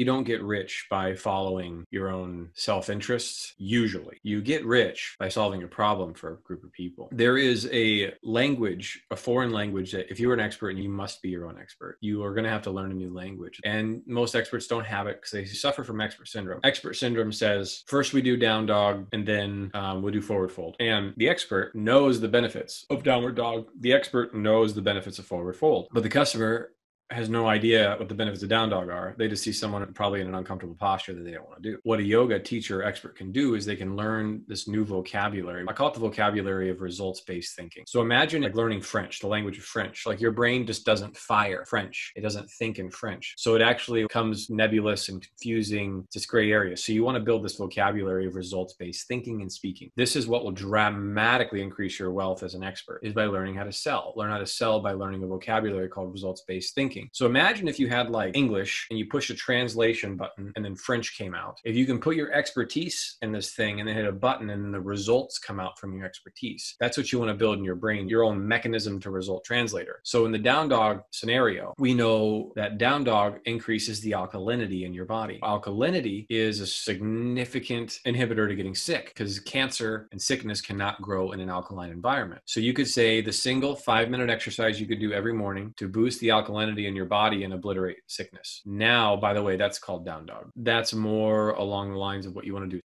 You don't get rich by following your own self interests, usually. You get rich by solving a problem for a group of people. There is a language, a foreign language that if you're an expert and you must be your own expert, you are going to have to learn a new language. And most experts don't have it because they suffer from expert syndrome. Expert syndrome says first we do down dog and then um, we'll do forward fold. And the expert knows the benefits of downward dog. The expert knows the benefits of forward fold, but the customer has no idea what the benefits of down dog are. They just see someone probably in an uncomfortable posture that they don't want to do. What a yoga teacher expert can do is they can learn this new vocabulary. I call it the vocabulary of results based thinking. So imagine like learning French, the language of French. Like your brain just doesn't fire French, it doesn't think in French. So it actually becomes nebulous and confusing. It's this gray area. So you want to build this vocabulary of results based thinking and speaking. This is what will dramatically increase your wealth as an expert is by learning how to sell. Learn how to sell by learning a vocabulary called results based thinking thinking. So imagine if you had like English and you push a translation button and then French came out. If you can put your expertise in this thing and then hit a button and then the results come out from your expertise, that's what you want to build in your brain, your own mechanism to result translator. So in the down dog scenario, we know that down dog increases the alkalinity in your body. Alkalinity is a significant inhibitor to getting sick because cancer and sickness cannot grow in an alkaline environment. So you could say the single five minute exercise you could do every morning to boost the alkalinity in your body and obliterate sickness. Now, by the way, that's called down dog. That's more along the lines of what you want to do.